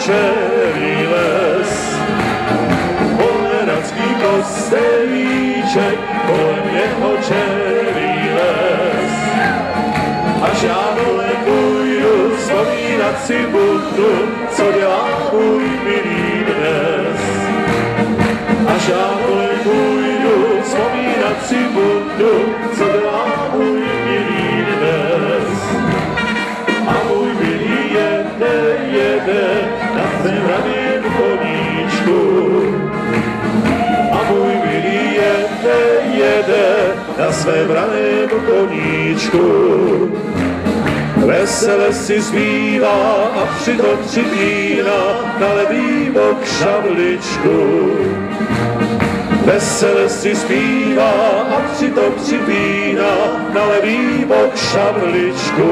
černý les. Pomeranský kostelíček, kolem něho černý les. Až já dole půjdu, vzpomínat si budu, co dělá můj milý dnes. Až já dole půjdu, vzpomínat si budu, co dělá na svém raném koníčku. Vesele si zpívá a přitom připíná na levý bok šabličku. Vesele si zpívá a přitom připíná na levý bok šabličku.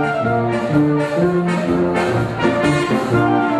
Thank you.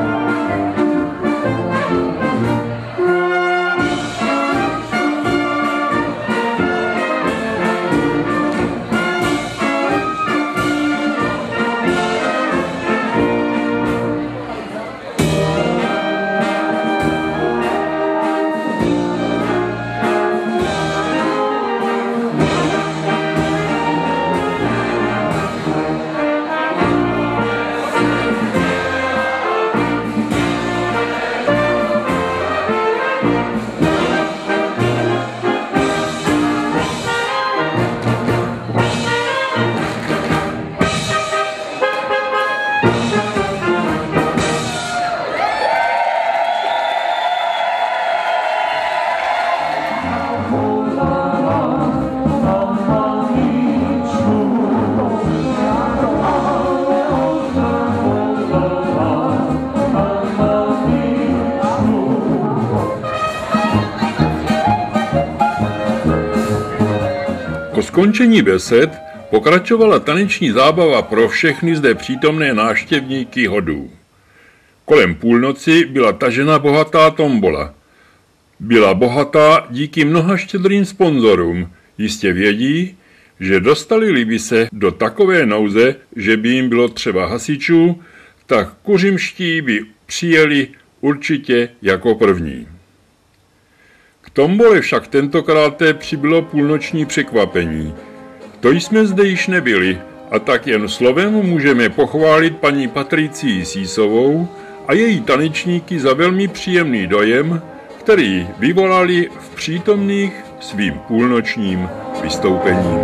Skončení besed pokračovala taneční zábava pro všechny zde přítomné náštěvníky hodů. Kolem půlnoci byla tažena bohatá tombola. Byla bohatá díky mnoha štědrým sponzorům. Jistě vědí, že dostali by se do takové nouze, že by jim bylo třeba hasičů, tak kuřimští by přijeli určitě jako první. K tombole však tentokrát přibylo půlnoční překvapení. To jsme zde již nebyli, a tak jen slovem můžeme pochválit paní Patricii Sísovou a její tanečníky za velmi příjemný dojem, který vyvolali v přítomných svým půlnočním vystoupením.